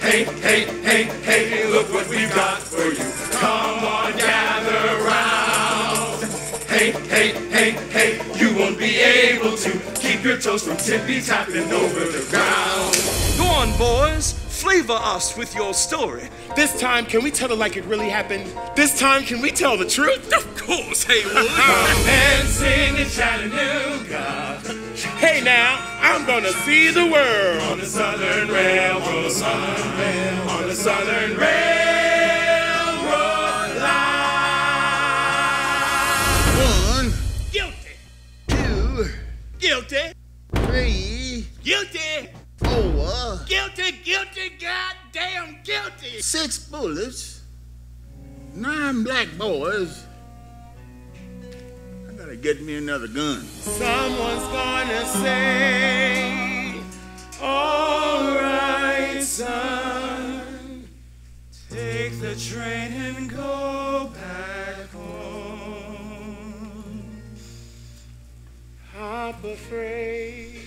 Hey, hey, hey, hey, look what we've got for you. Come on, gather round. Hey, hey, hey, hey, you won't be able to keep your toes from tippy tapping over the ground. Go on, boys. Flavor us with your story. This time, can we tell it like it really happened? This time, can we tell the truth? Of course, Haywood. Sing in Chattanooga Hey now, I'm gonna see the world. Southern Railroad line. One, Guilty. two, Guilty. three, Guilty. four, Guilty, guilty, goddamn guilty. six bullets, nine black boys. I gotta get me another gun. Someone's gonna say, take the train and go back home. Papa afraid.